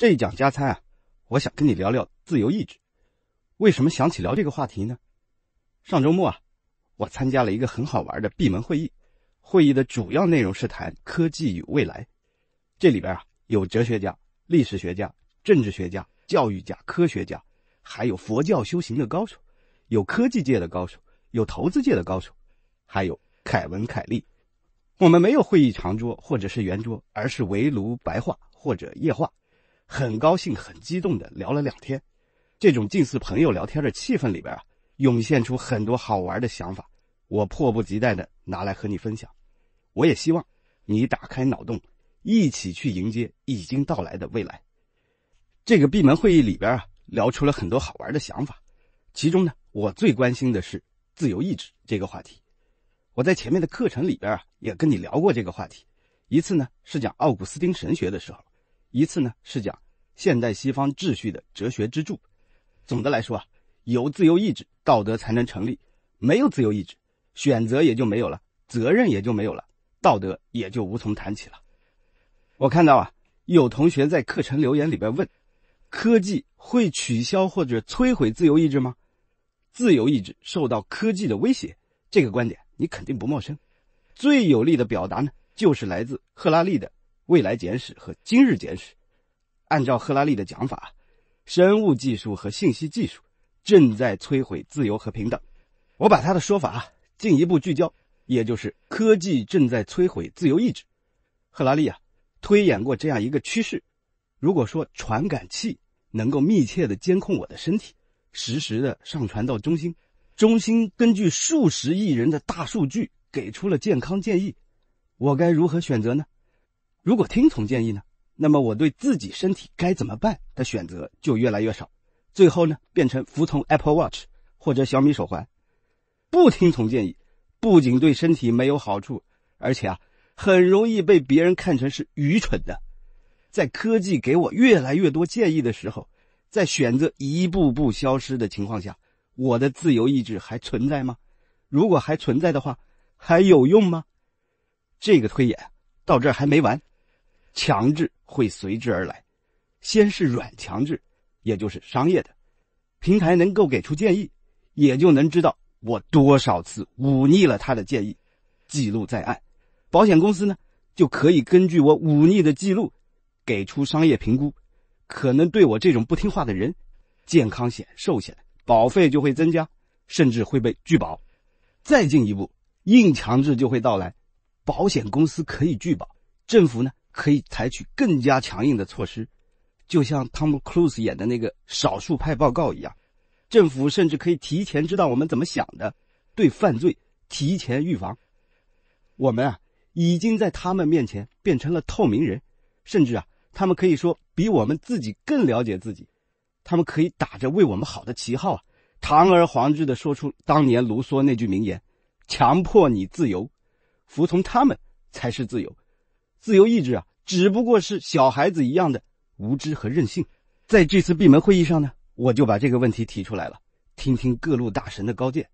这一讲加餐啊，我想跟你聊聊自由意志。为什么想起聊这个话题呢？上周末啊，我参加了一个很好玩的闭门会议，会议的主要内容是谈科技与未来。这里边啊，有哲学家、历史学家、政治学家、教育家、科学家，还有佛教修行的高手，有科技界的高手，有投资界的高手，还有凯文·凯利。我们没有会议长桌或者是圆桌，而是围炉白话或者夜话，很高兴、很激动的聊了两天。这种近似朋友聊天的气氛里边啊，涌现出很多好玩的想法，我迫不及待的拿来和你分享。我也希望你打开脑洞，一起去迎接已经到来的未来。这个闭门会议里边啊，聊出了很多好玩的想法，其中呢，我最关心的是自由意志这个话题。我在前面的课程里边啊，也跟你聊过这个话题。一次呢是讲奥古斯丁神学的时候，一次呢是讲现代西方秩序的哲学支柱。总的来说啊，有自由意志，道德才能成立；没有自由意志，选择也就没有了，责任也就没有了，道德也就无从谈起了。我看到啊，有同学在课程留言里边问：科技会取消或者摧毁自由意志吗？自由意志受到科技的威胁，这个观点。你肯定不陌生，最有力的表达呢，就是来自赫拉利的《未来简史》和《今日简史》。按照赫拉利的讲法，生物技术和信息技术正在摧毁自由和平等。我把他的说法进一步聚焦，也就是科技正在摧毁自由意志。赫拉利啊，推演过这样一个趋势：如果说传感器能够密切的监控我的身体，实时的上传到中心。中心根据数十亿人的大数据给出了健康建议，我该如何选择呢？如果听从建议呢，那么我对自己身体该怎么办的选择就越来越少，最后呢变成服从 Apple Watch 或者小米手环。不听从建议，不仅对身体没有好处，而且啊很容易被别人看成是愚蠢的。在科技给我越来越多建议的时候，在选择一步步消失的情况下。我的自由意志还存在吗？如果还存在的话，还有用吗？这个推演到这儿还没完，强制会随之而来。先是软强制，也就是商业的，平台能够给出建议，也就能知道我多少次忤逆了他的建议，记录在案。保险公司呢，就可以根据我忤逆的记录，给出商业评估，可能对我这种不听话的人，健康险、寿险。保费就会增加，甚至会被拒保。再进一步，硬强制就会到来，保险公司可以拒保，政府呢可以采取更加强硬的措施，就像汤姆·克鲁斯演的那个少数派报告一样，政府甚至可以提前知道我们怎么想的，对犯罪提前预防。我们啊，已经在他们面前变成了透明人，甚至啊，他们可以说比我们自己更了解自己。他们可以打着为我们好的旗号啊，堂而皇之的说出当年卢梭那句名言：“强迫你自由，服从他们才是自由。自由意志啊，只不过是小孩子一样的无知和任性。”在这次闭门会议上呢，我就把这个问题提出来了，听听各路大神的高见。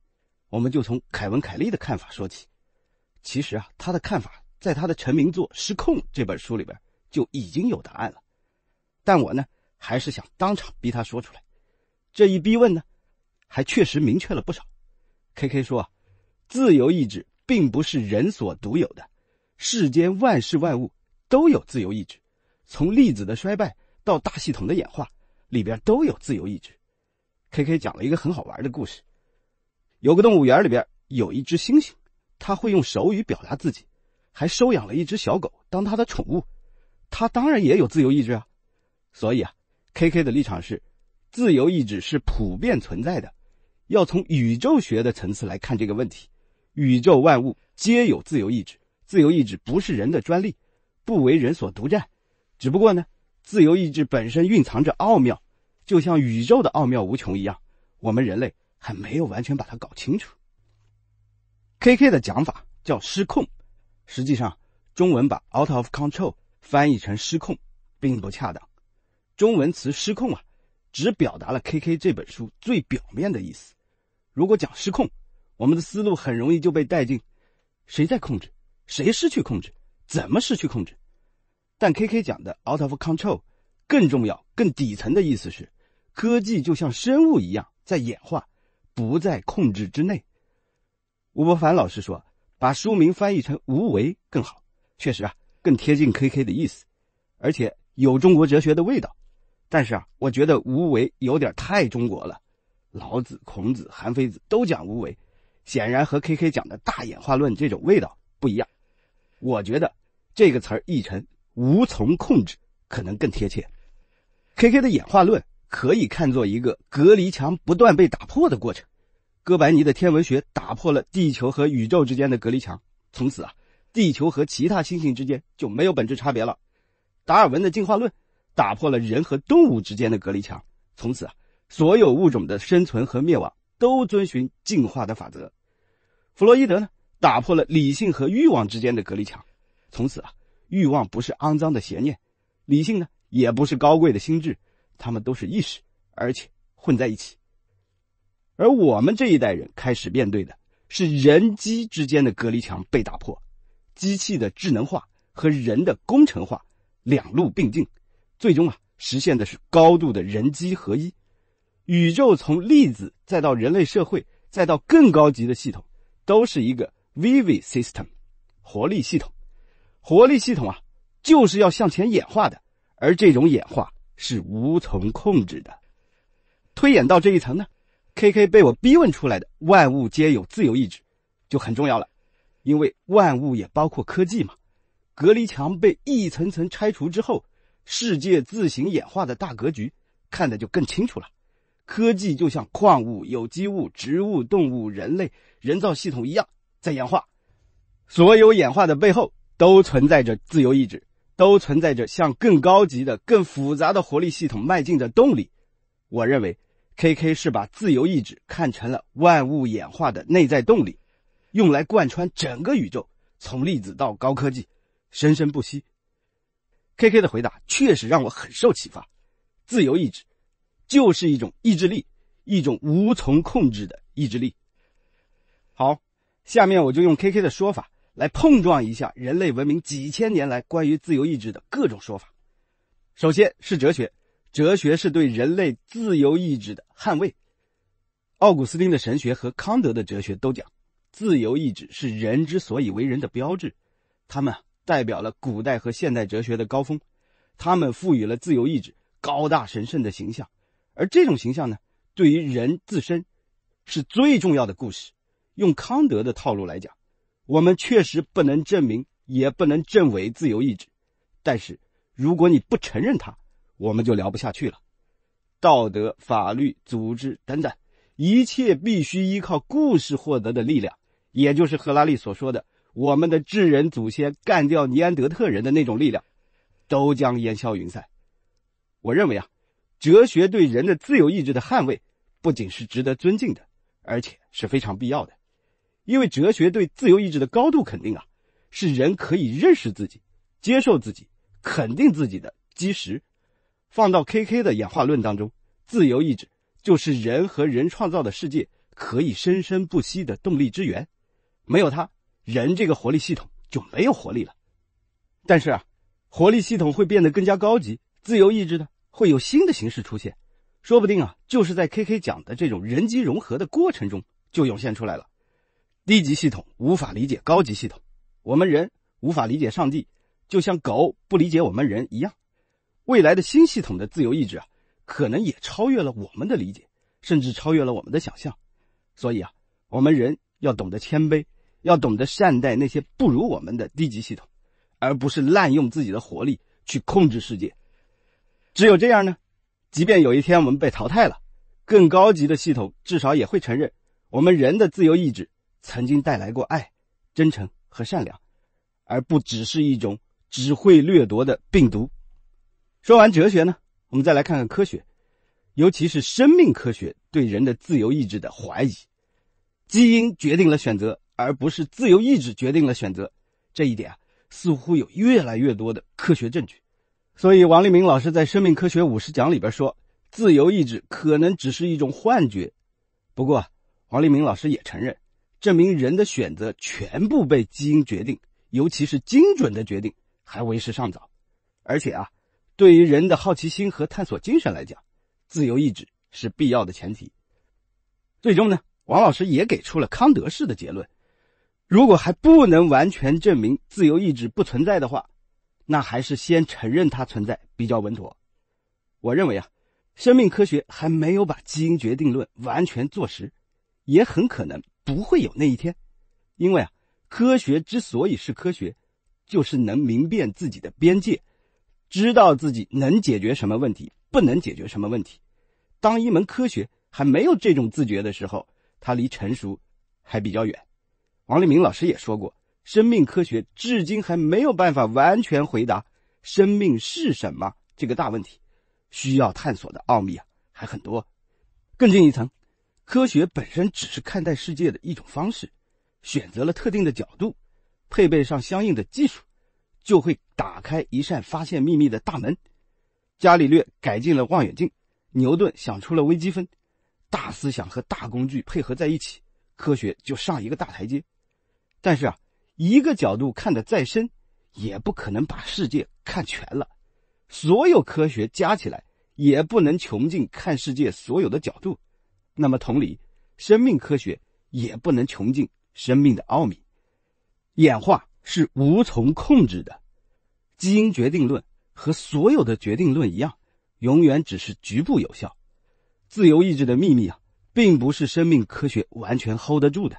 我们就从凯文·凯利的看法说起。其实啊，他的看法在他的成名作《失控》这本书里边就已经有答案了，但我呢。还是想当场逼他说出来，这一逼问呢，还确实明确了不少。K K 说啊，自由意志并不是人所独有的，世间万事万物都有自由意志，从粒子的衰败到大系统的演化，里边都有自由意志。K K 讲了一个很好玩的故事，有个动物园里边有一只猩猩，它会用手语表达自己，还收养了一只小狗当它的宠物，它当然也有自由意志啊，所以啊。K K 的立场是，自由意志是普遍存在的，要从宇宙学的层次来看这个问题。宇宙万物皆有自由意志，自由意志不是人的专利，不为人所独占。只不过呢，自由意志本身蕴藏着奥妙，就像宇宙的奥妙无穷一样，我们人类还没有完全把它搞清楚。K K 的讲法叫失控，实际上中文把 out of control 翻译成失控，并不恰当。中文词“失控”啊，只表达了 K K 这本书最表面的意思。如果讲失控，我们的思路很容易就被带进谁在控制，谁失去控制，怎么失去控制。但 K K 讲的 “out of control” 更重要、更底层的意思是，科技就像生物一样在演化，不在控制之内。吴伯凡老师说，把书名翻译成“无为”更好，确实啊，更贴近 K K 的意思，而且有中国哲学的味道。但是啊，我觉得“无为”有点太中国了。老子、孔子、韩非子都讲无为，显然和 K K 讲的大演化论这种味道不一样。我觉得这个词儿译成“无从控制”可能更贴切。K K 的演化论可以看作一个隔离墙不断被打破的过程。哥白尼的天文学打破了地球和宇宙之间的隔离墙，从此啊，地球和其他星星之间就没有本质差别了。达尔文的进化论打破了人和动物之间的隔离墙，从此啊。所有物种的生存和灭亡都遵循进化的法则。弗洛伊德呢，打破了理性和欲望之间的隔离墙，从此啊，欲望不是肮脏的邪念，理性呢也不是高贵的心智，他们都是意识，而且混在一起。而我们这一代人开始面对的是人机之间的隔离墙被打破，机器的智能化和人的工程化两路并进，最终啊，实现的是高度的人机合一。宇宙从粒子再到人类社会，再到更高级的系统，都是一个 Vivi system，活力系统。活力系统啊，就是要向前演化的，而这种演化是无从控制的。推演到这一层呢，K K 被我逼问出来的“万物皆有自由意志”就很重要了，因为万物也包括科技嘛。隔离墙被一层层拆除之后，世界自行演化的大格局看得就更清楚了。科技就像矿物、有机物、植物、动物、人类、人造系统一样在演化，所有演化的背后都存在着自由意志，都存在着向更高级的、更复杂的活力系统迈进的动力。我认为，K K 是把自由意志看成了万物演化的内在动力，用来贯穿整个宇宙，从粒子到高科技，生生不息。K K 的回答确实让我很受启发，自由意志。就是一种意志力，一种无从控制的意志力。好，下面我就用 K K 的说法来碰撞一下人类文明几千年来关于自由意志的各种说法。首先是哲学，哲学是对人类自由意志的捍卫。奥古斯丁的神学和康德的哲学都讲，自由意志是人之所以为人的标志，他们代表了古代和现代哲学的高峰，他们赋予了自由意志高大神圣的形象。而这种形象呢，对于人自身是最重要的故事。用康德的套路来讲，我们确实不能证明，也不能证伪自由意志。但是，如果你不承认它，我们就聊不下去了。道德、法律、组织等等，一切必须依靠故事获得的力量，也就是赫拉利所说的“我们的智人祖先干掉尼安德特人的那种力量”，都将烟消云散。我认为啊。哲学对人的自由意志的捍卫，不仅是值得尊敬的，而且是非常必要的。因为哲学对自由意志的高度肯定啊，是人可以认识自己、接受自己、肯定自己的基石。放到 K K 的演化论当中，自由意志就是人和人创造的世界可以生生不息的动力之源。没有它，人这个活力系统就没有活力了。但是啊，活力系统会变得更加高级，自由意志呢？会有新的形式出现，说不定啊，就是在 K K 讲的这种人机融合的过程中就涌现出来了。低级系统无法理解高级系统，我们人无法理解上帝，就像狗不理解我们人一样。未来的新系统的自由意志啊，可能也超越了我们的理解，甚至超越了我们的想象。所以啊，我们人要懂得谦卑，要懂得善待那些不如我们的低级系统，而不是滥用自己的活力去控制世界。只有这样呢，即便有一天我们被淘汰了，更高级的系统至少也会承认，我们人的自由意志曾经带来过爱、真诚和善良，而不只是一种只会掠夺的病毒。说完哲学呢，我们再来看看科学，尤其是生命科学对人的自由意志的怀疑。基因决定了选择，而不是自由意志决定了选择，这一点啊，似乎有越来越多的科学证据。所以，王立明老师在《生命科学五十讲》里边说，自由意志可能只是一种幻觉。不过，王立明老师也承认，证明人的选择全部被基因决定，尤其是精准的决定，还为时尚早。而且啊，对于人的好奇心和探索精神来讲，自由意志是必要的前提。最终呢，王老师也给出了康德式的结论：如果还不能完全证明自由意志不存在的话，那还是先承认它存在比较稳妥。我认为啊，生命科学还没有把基因决定论完全坐实，也很可能不会有那一天，因为啊，科学之所以是科学，就是能明辨自己的边界。知道自己能解决什么问题，不能解决什么问题。当一门科学还没有这种自觉的时候，它离成熟还比较远。王立明老师也说过，生命科学至今还没有办法完全回答“生命是什么”这个大问题，需要探索的奥秘啊还很多。更进一层，科学本身只是看待世界的一种方式，选择了特定的角度，配备上相应的技术。就会打开一扇发现秘密的大门。伽利略改进了望远镜，牛顿想出了微积分，大思想和大工具配合在一起，科学就上一个大台阶。但是啊，一个角度看得再深，也不可能把世界看全了。所有科学加起来，也不能穷尽看世界所有的角度。那么同理，生命科学也不能穷尽生命的奥秘。演化。是无从控制的，基因决定论和所有的决定论一样，永远只是局部有效。自由意志的秘密啊，并不是生命科学完全 hold 得住的。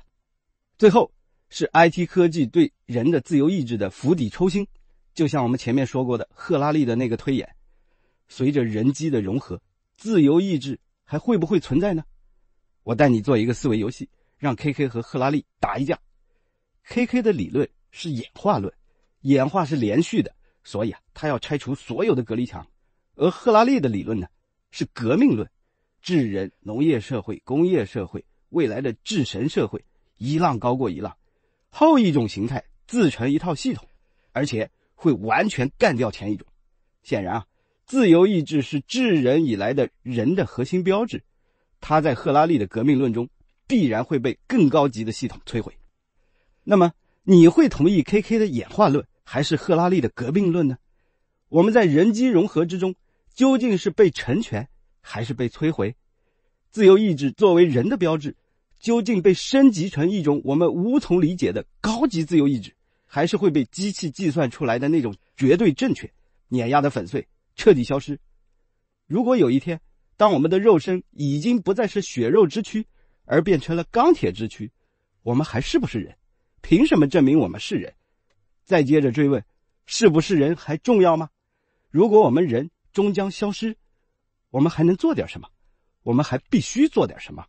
最后是 IT 科技对人的自由意志的釜底抽薪，就像我们前面说过的赫拉利的那个推演，随着人机的融合，自由意志还会不会存在呢？我带你做一个思维游戏，让 KK 和赫拉利打一架，KK 的理论。是演化论，演化是连续的，所以啊，他要拆除所有的隔离墙。而赫拉利的理论呢，是革命论，智人、农业社会、工业社会，未来的智神社会，一浪高过一浪，后一种形态自成一套系统，而且会完全干掉前一种。显然啊，自由意志是智人以来的人的核心标志，他在赫拉利的革命论中必然会被更高级的系统摧毁。那么。你会同意 K K 的演化论还是赫拉利的革命论呢？我们在人机融合之中，究竟是被成全还是被摧毁？自由意志作为人的标志，究竟被升级成一种我们无从理解的高级自由意志，还是会被机器计算出来的那种绝对正确碾压的粉碎，彻底消失？如果有一天，当我们的肉身已经不再是血肉之躯，而变成了钢铁之躯，我们还是不是人？凭什么证明我们是人？再接着追问，是不是人还重要吗？如果我们人终将消失，我们还能做点什么？我们还必须做点什么？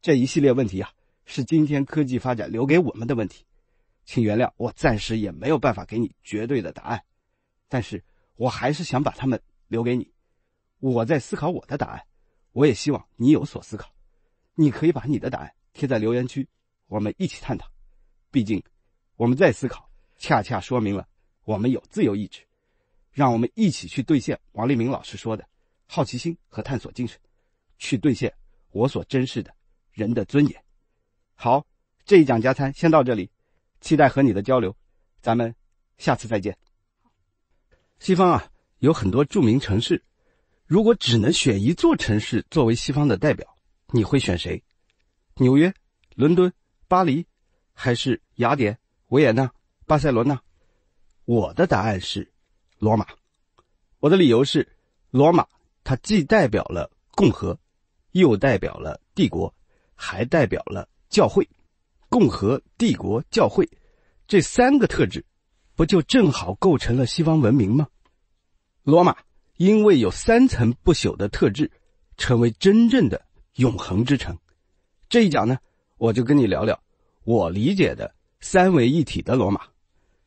这一系列问题啊，是今天科技发展留给我们的问题。请原谅我暂时也没有办法给你绝对的答案，但是我还是想把它们留给你。我在思考我的答案，我也希望你有所思考。你可以把你的答案贴在留言区，我们一起探讨。毕竟，我们在思考，恰恰说明了我们有自由意志。让我们一起去兑现王立明老师说的好奇心和探索精神，去兑现我所珍视的人的尊严。好，这一讲加餐先到这里，期待和你的交流，咱们下次再见。西方啊，有很多著名城市，如果只能选一座城市作为西方的代表，你会选谁？纽约、伦敦、巴黎？还是雅典、维也纳、巴塞罗那？我的答案是罗马。我的理由是，罗马它既代表了共和，又代表了帝国，还代表了教会。共和、帝国、教会这三个特质，不就正好构成了西方文明吗？罗马因为有三层不朽的特质，成为真正的永恒之城。这一讲呢，我就跟你聊聊。我理解的三位一体的罗马，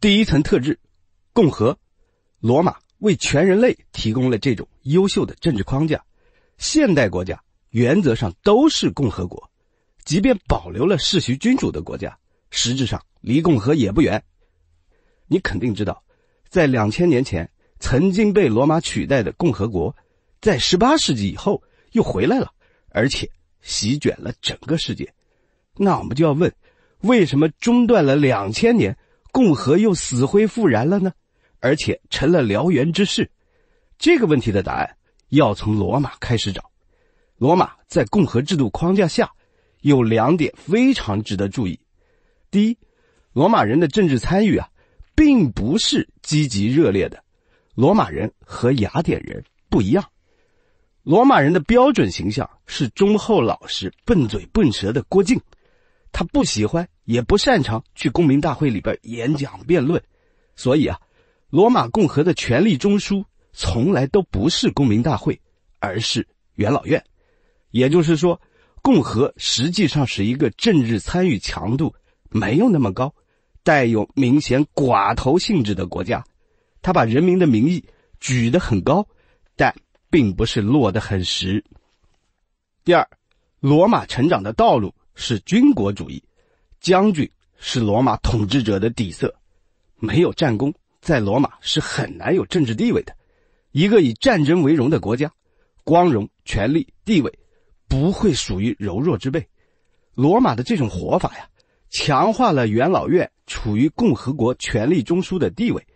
第一层特质，共和，罗马为全人类提供了这种优秀的政治框架。现代国家原则上都是共和国，即便保留了世袭君主的国家，实质上离共和也不远。你肯定知道，在两千年前曾经被罗马取代的共和国，在十八世纪以后又回来了，而且席卷了整个世界。那我们就要问。为什么中断了两千年，共和又死灰复燃了呢？而且成了燎原之势，这个问题的答案要从罗马开始找。罗马在共和制度框架下有两点非常值得注意：第一，罗马人的政治参与啊，并不是积极热烈的。罗马人和雅典人不一样，罗马人的标准形象是忠厚老实、笨嘴笨舌的郭靖，他不喜欢也不擅长去公民大会里边演讲辩论，所以啊，罗马共和的权力中枢从来都不是公民大会，而是元老院。也就是说，共和实际上是一个政治参与强度没有那么高、带有明显寡头性质的国家。他把人民的名义举得很高，但并不是落得很实。第二，罗马成长的道路是军国主义，将军是罗马统治者的底色，没有战功，在罗马是很难有政治地位的。一个以战争为荣的国家，光荣、权力、地位。不会属于柔弱之辈。罗马的这种活法呀，强化了元老院处于共和国权力中枢的地位。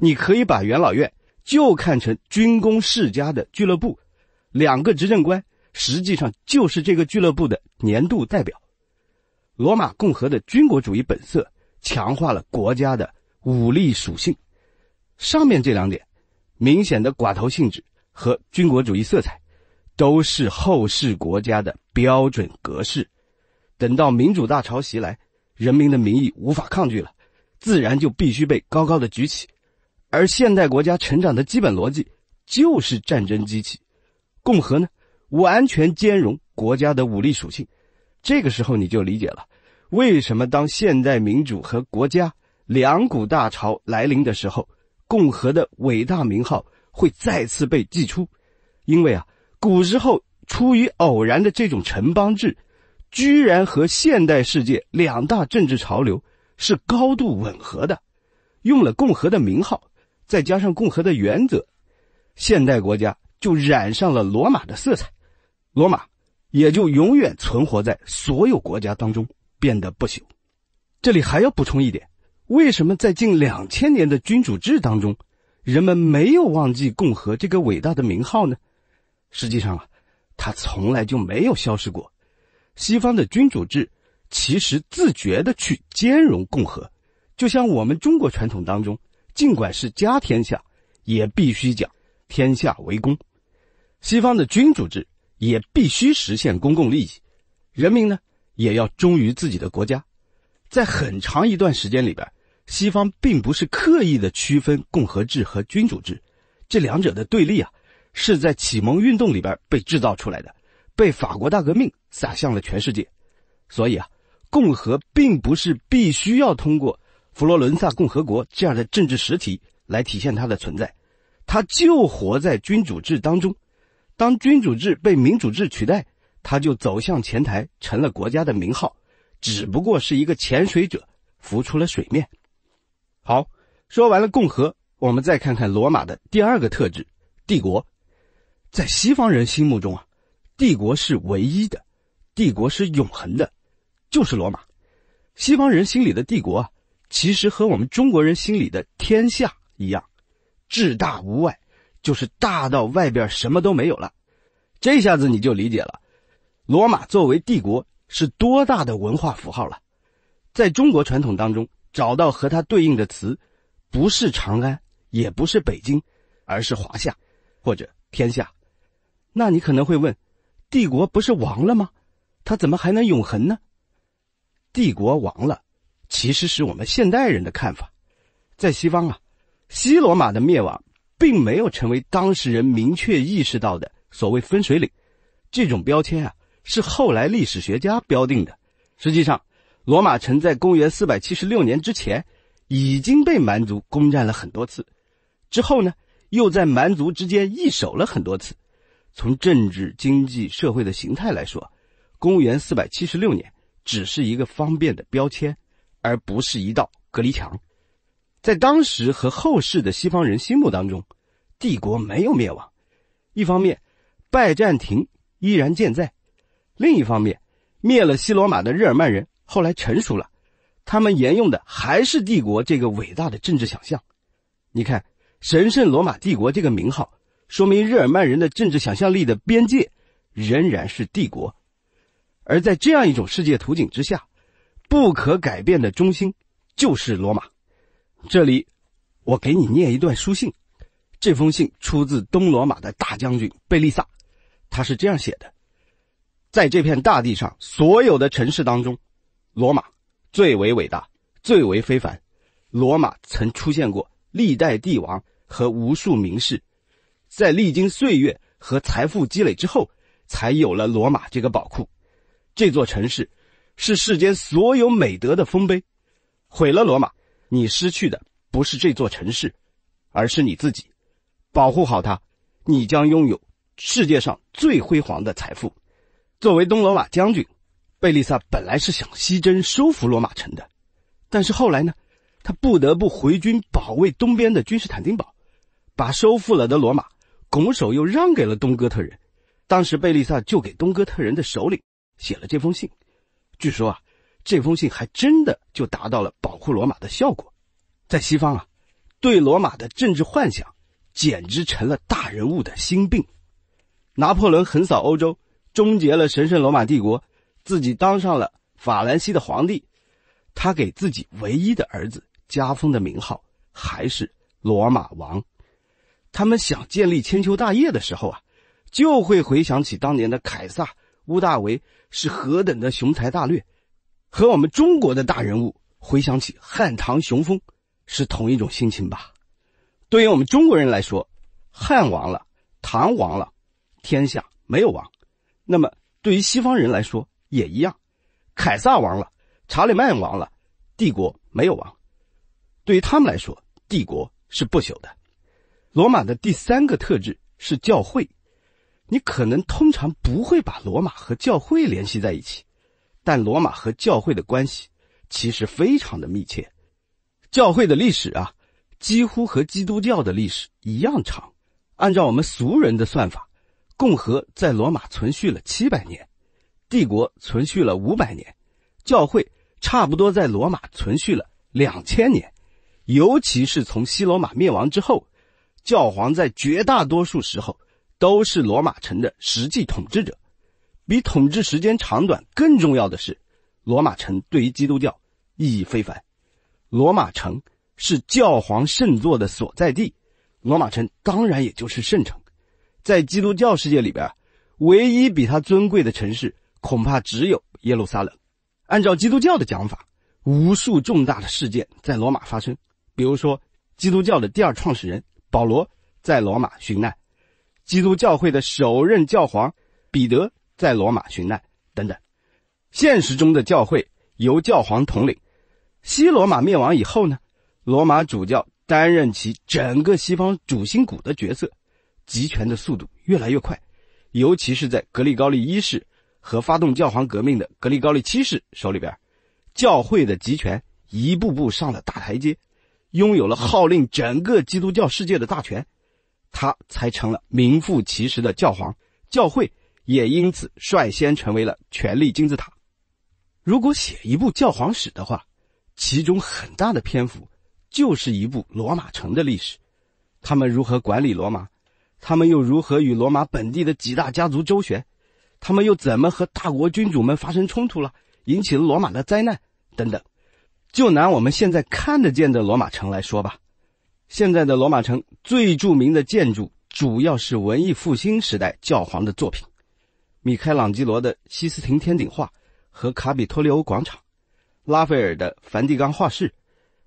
你可以把元老院就看成军工世家的俱乐部，两个执政官实际上就是这个俱乐部的年度代表。罗马共和的军国主义本色强化了国家的武力属性。上面这两点，明显的寡头性质和军国主义色彩。都是后世国家的标准格式。等到民主大潮袭来，人民的民意无法抗拒了，自然就必须被高高的举起。而现代国家成长的基本逻辑就是战争机器。共和呢，完全兼容国家的武力属性。这个时候你就理解了，为什么当现代民主和国家两股大潮来临的时候，共和的伟大名号会再次被祭出。因为啊。古时候出于偶然的这种城邦制，居然和现代世界两大政治潮流是高度吻合的，用了共和的名号，再加上共和的原则，现代国家就染上了罗马的色彩，罗马也就永远存活在所有国家当中，变得不朽。这里还要补充一点：为什么在近两千年的君主制当中，人们没有忘记共和这个伟大的名号呢？实际上啊，它从来就没有消失过。西方的君主制其实自觉的去兼容共和，就像我们中国传统当中，尽管是家天下，也必须讲天下为公。西方的君主制也必须实现公共利益，人民呢也要忠于自己的国家。在很长一段时间里边，西方并不是刻意的区分共和制和君主制，这两者的对立啊。是在启蒙运动里边被制造出来的，被法国大革命撒向了全世界。所以啊，共和并不是必须要通过佛罗伦萨共和国这样的政治实体来体现它的存在，它就活在君主制当中。当君主制被民主制取代，它就走向前台，成了国家的名号，只不过是一个潜水者浮出了水面。好，说完了共和，我们再看看罗马的第二个特质——帝国。在西方人心目中啊，帝国是唯一的，帝国是永恒的，就是罗马。西方人心里的帝国啊，其实和我们中国人心里的天下一样，至大无外，就是大到外边什么都没有了。这下子你就理解了，罗马作为帝国是多大的文化符号了。在中国传统当中，找到和它对应的词，不是长安，也不是北京，而是华夏，或者天下。那你可能会问，帝国不是亡了吗？它怎么还能永恒呢？帝国亡了，其实是我们现代人的看法。在西方啊，西罗马的灭亡并没有成为当事人明确意识到的所谓分水岭。这种标签啊，是后来历史学家标定的。实际上，罗马城在公元四百七十六年之前已经被蛮族攻占了很多次，之后呢，又在蛮族之间易手了很多次。从政治、经济、社会的形态来说，公元四百七十六年只是一个方便的标签，而不是一道隔离墙。在当时和后世的西方人心目当中，帝国没有灭亡。一方面，拜占庭依然健在；另一方面，灭了西罗马的日耳曼人后来成熟了，他们沿用的还是帝国这个伟大的政治想象。你看，神圣罗马帝国这个名号。说明日耳曼人的政治想象力的边界仍然是帝国。而在这样一种世界图景之下，不可改变的中心就是罗马。这里，我给你念一段书信。这封信出自东罗马的大将军贝利萨，他是这样写的：在这片大地上，所有的城市当中，罗马最为伟大，最为非凡。罗马曾出现过历代帝王和无数名士，在历经岁月和财富积累之后，才有了罗马这个宝库。这座城市是世间所有美德的丰碑，毁了罗马，你失去的不是这座城市，而是你自己。保护好它，你将拥有世界上最辉煌的财富。作为东罗马将军，贝利萨本来是想西征收复罗马城的，但是后来呢，他不得不回军保卫东边的君士坦丁堡，把收复了的罗马拱手又让给了东哥特人。当时贝利萨就给东哥特人的首领。写了这封信，据说啊，这封信还真的就达到了保护罗马的效果。在西方啊，对罗马的政治幻想简直成了大人物的心病。拿破仑横扫欧洲，终结了神圣罗马帝国，自己当上了法兰西的皇帝。他给自己唯一的儿子加封的名号还是罗马王。他们想建立千秋大业的时候啊，就会回想起当年的凯撒。屋大维是何等的雄才大略，和我们中国的大人物回想起汉唐雄风是同一种心情吧？对于我们中国人来说，汉亡了，唐亡了，天下没有王；那么对于西方人来说也一样，凯撒亡了，查理曼亡了，帝国没有亡。对于他们来说，帝国是不朽的。罗马的第三个特质是教会。你可能通常不会把罗马和教会联系在一起，但罗马和教会的关系其实非常的密切。教会的历史啊，几乎和基督教的历史一样长。按照我们俗人的算法，共和在罗马存续了七百年，帝国存续了五百年，教会差不多在罗马存续了两千年。尤其是从西罗马灭亡之后，教皇在绝大多数时候。都是罗马城的实际统治者，比统治时间长短更重要的是，罗马城对于基督教意义非凡。罗马城是教皇圣座的所在地，罗马城当然也就是圣城。在基督教世界里边，唯一比它尊贵的城市，恐怕只有耶路撒冷。按照基督教的讲法，无数重大的事件在罗马发生，比如说，基督教的第二创始人保罗在罗马殉难。基督教会的首任教皇彼得在罗马殉难，等等。现实中的教会由教皇统领。西罗马灭亡以后呢，罗马主教担任起整个西方主心骨的角色，集权的速度越来越快。尤其是在格里高利一世和发动教皇革命的格里高利七世手里边，教会的集权一步步上了大台阶，拥有了号令整个基督教世界的大权。他才成了名副其实的教皇，教会也因此率先成为了权力金字塔。如果写一部教皇史的话，其中很大的篇幅就是一部罗马城的历史，他们如何管理罗马，他们又如何与罗马本地的几大家族周旋，他们又怎么和大国君主们发生冲突了，引起了罗马的灾难等等。就拿我们现在看得见的罗马城来说吧。现在的罗马城最著名的建筑主要是文艺复兴时代教皇的作品，米开朗基罗的西斯廷天顶画和卡比托利欧广场，拉斐尔的梵蒂冈画室，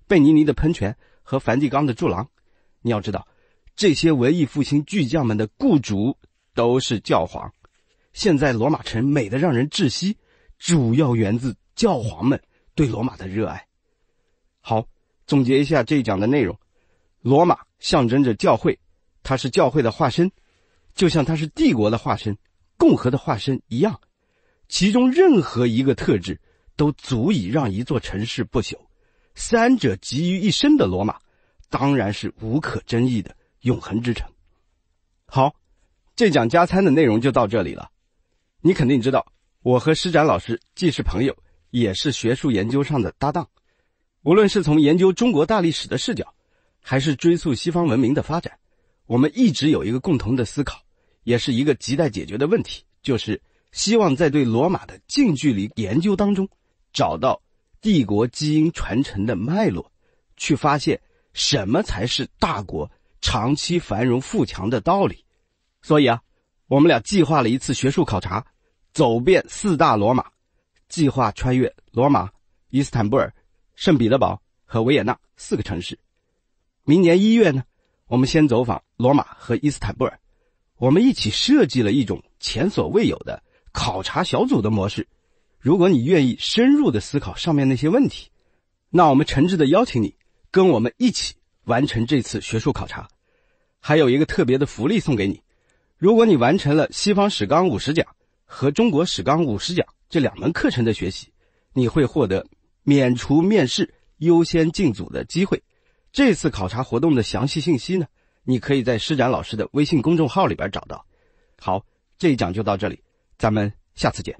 贝尼尼的喷泉和梵蒂冈的柱廊。你要知道，这些文艺复兴巨匠们的雇主都是教皇。现在罗马城美得让人窒息，主要源自教皇们对罗马的热爱。好，总结一下这一讲的内容。罗马象征着教会，它是教会的化身，就像它是帝国的化身、共和的化身一样。其中任何一个特质都足以让一座城市不朽。三者集于一身的罗马，当然是无可争议的永恒之城。好，这讲加餐的内容就到这里了。你肯定知道，我和施展老师既是朋友，也是学术研究上的搭档。无论是从研究中国大历史的视角，还是追溯西方文明的发展，我们一直有一个共同的思考，也是一个亟待解决的问题，就是希望在对罗马的近距离研究当中，找到帝国基因传承的脉络，去发现什么才是大国长期繁荣富强的道理。所以啊，我们俩计划了一次学术考察，走遍四大罗马，计划穿越罗马、伊斯坦布尔、圣彼得堡和维也纳四个城市。明年一月呢？我们先走访罗马和伊斯坦布尔，我们一起设计了一种前所未有的考察小组的模式。如果你愿意深入的思考上面那些问题，那我们诚挚的邀请你跟我们一起完成这次学术考察。还有一个特别的福利送给你：如果你完成了西方史纲五十讲和中国史纲五十讲这两门课程的学习，你会获得免除面试、优先进组的机会。这次考察活动的详细信息呢，你可以在施展老师的微信公众号里边找到。好，这一讲就到这里，咱们下次见。